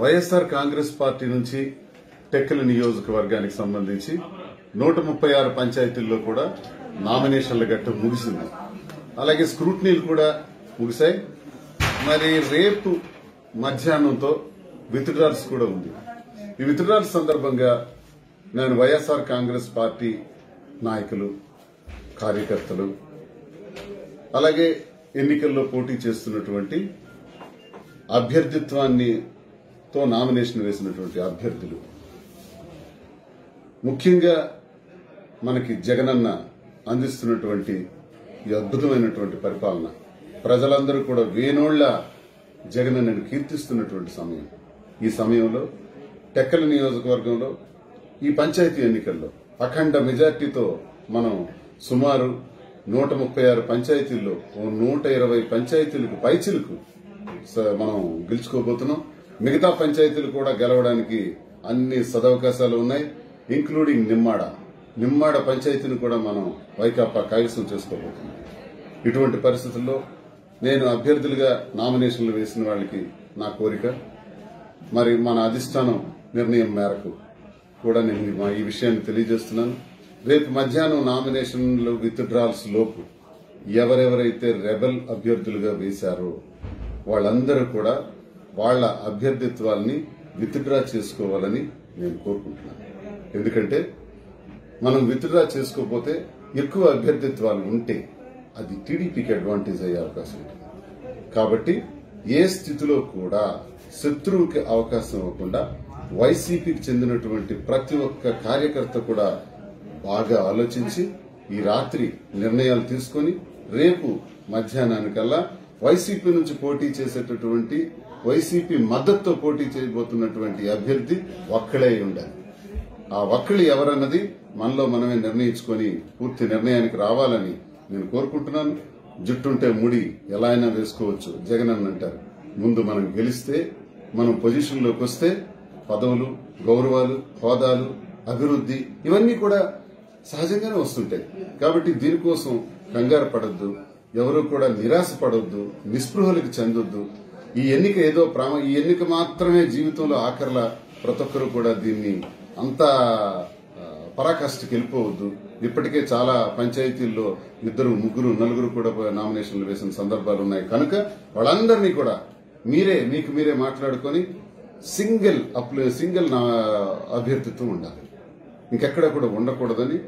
YSR Congress party నుంచి టెక్కలి నియోజకవర్గానికి సంబంధించి నూట ముప్పై ఆరు పంచాయతీల్లో కూడా నామినేషన్ల గట్ట ముగిసింది. అలాగే స్క్రూట్నీలు కూడా ముగిశాయి. మరి రేపు మధ్యాహ్నంతో విత్డ్రాల్స్ కూడా ఉంది. ఈ విత్డ్రాల్స్ సందర్భంగా నేను వైఎస్ఆర్ కాంగ్రెస్ పార్టీ నాయకులు కార్యకర్తలు అలాగే ఎన్నికల్లో పోటీ చేస్తున్నటువంటి అభ్యర్థిత్వాన్ని తో నామినేషన్ వేసినటువంటి అభ్యర్థులు. ముఖ్యంగా మనకి జగనన్న అందిస్తున్నటువంటి ఈ అద్భుతమైనటువంటి పరిపాలన. ప్రజలందరూ కూడా వేనోళ్ళ జగనన్నను కీర్తిస్తున్నటువంటి సమయం. ఈ సమయంలో టెక్కల నియోజకవర్గంలో ఈ పంచాయతీ ఎన్నికల్లో అఖండ మెజార్టీతో మనం సుమారు నూట ముప్పై ఆరు పంచాయతీల్లో ఓ నూట ఇరవై పంచాయతీలకు పైచిలకు స- మనం గెలుచుకోబోతున్నాం. మిగతా పంచాయతీలు కూడా గెలవడానికి అన్ని సదవకాశాలు ఉన్నాయి ఇంక్లూడింగ్ నిమ్మాడ. నిమ్మాడ పంచాయతీని కూడా మనం వైకాపా కైవసం చేసుకోబోతున్నాం. ఇటువంటి పరిస్థితుల్లో నేను అభ్యర్థులుగా నామినేషన్లు వేసిన వాళ్ళకి నా కోరిక మరి మన అధిష్టానం నిర్ణయం మేరకు కూడా నేను ఈ- మా ఈ విషయాన్ని తెలియజేస్తున్నాను. రేపు మధ్యాహ్నం నామినేషన్లు విత్ డ్రాల్స్ లోపు ఎవరెవరైతే రెబల్ అభ్యర్థులుగా వేశారో వాళ్ళందరూ కూడా వాళ్ళ అభ్యర్థిత్వాల్ని విత్డ్రా చేసుకోవాలని నేను కోరుకుంటున్నాను. ఎందుకంటే మనం విత్డ్రా చేసుకోకపోతే ఎక్కువ అభ్యర్థిత్వాలు ఉంటే అది టీడీపీకి అడ్వాంటేజ్ అయ్యే అవకాశం ఉంటుంది. కాబట్టి ఏ స్థితిలో కూడా శత్రువుకి అవకాశం ఇవ్వకుండా వైసీపీకి చెందినటువంటి ప్రతి ఒక్క కార్యకర్త కూడా బాగా ఆలోచించి ఈ రాత్రి నిర్ణయాలు తీసుకొని రేపు మధ్యాహ్నానికల్లా వైసీపీ నుంచి పోటీ చేసేటటువంటి వైసీపీ మద్దతుతో పోటీ చేయబోతున్నటువంటి అభ్యర్థి ఒక్కడే ఉండాలి. ఆ ఒక్కళ్ళు ఎవరన్నది మనలో మనమే నిర్ణయించుకొని పూర్తి నిర్ణయానికి రావాలని నేను కోరుకుంటున్నాను. జుట్టుంటే ముడి ఎలా అయినా వేసుకోవచ్చు జగన్ అంటారు. ముందు మనం గెలిస్తే మనం పొజిషన్లోకి వస్తే పదవులు గౌరవాలు హోదాలు అభివృద్ధి ఇవన్నీ కూడా సహజంగానే వస్తుంటాయి. కాబట్టి దీనికోసం కంగారు పడద్దు. ఎవరు కూడా నిరాశపడొద్దు నిస్పృహలకు చెందొద్దు. ఈ ఎన్నిక ఏదో ప్రామ ఈ ఎన్నిక మాత్రమే జీవితంలో ఆఖరిలా ప్రతి ఒక్కరు కూడా దీన్ని అంతా పరాకాష్ఠకి వెళ్ళిపోవద్దు. ఇప్పటికే చాలా పంచాయతీల్లో ఇద్దరు ముగ్గురు నలుగురు కూడా నామినేషన్లు వేసిన సందర్భాలు ఉన్నాయి. కనుక వాళ్ళందరినీ కూడా మీరే మీకు మీరే మాట్లాడుకొని సింగిల్ అప్లై సింగిల్ నా అభ్యర్థిత్వం ఉండాలి. ఇంకెక్కడ కూడా ఉండకూడదని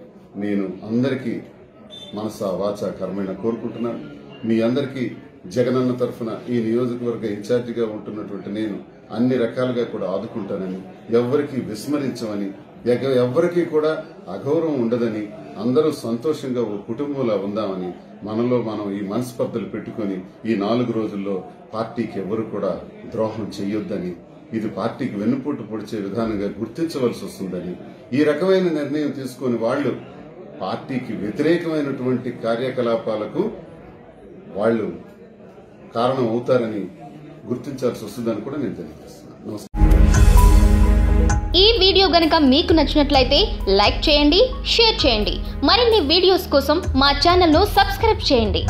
నేను అందరికీ మనస వాచ కర్మైన కోరుకుంటున్నాను. మీ అందరికీ జగనన్న తరఫున ఈ నియోజకవర్గ ఇన్ఛార్జిగా ఉంటున్నటువంటి నేను అన్ని రకాలుగా కూడా ఆదుకుంటానని ఎవ్వరికీ విస్మరించమని ఎగ- ఎవ్వరికీ కూడా అగౌరవం ఉండదని అందరూ సంతోషంగా ఓ కుటుంబంలా ఉందామని మనలో మనం ఈ మనస్పర్ధలు పెట్టుకొని ఈ నాలుగు రోజుల్లో పార్టీకి ఎవరు కూడా ద్రోహం చేయొద్దని ఇది పార్టీకి వెన్నుపోటు పొడిచే విధానంగా గుర్తించవలసి వస్తుందని ఈ రకమైన నిర్ణయం తీసుకొని వాళ్ళు పార్టీకి వ్యతిరేకమైనటువంటి కార్యకలాపాలకు వాళ్ళు కారణం అవుతారని గుర్తించాల్సి వస్తుందని కూడా నేను తెలియజేస్తున్నాను. నమస్కారం ఈ వీడియో గనక మీకు నచ్చినట్లయితే లైక్ చేయండి షేర్ చేయండి. మరిన్ని వీడియోస్ కోసం మా ఛానల్ను సబ్స్క్రైబ్ చేయండి.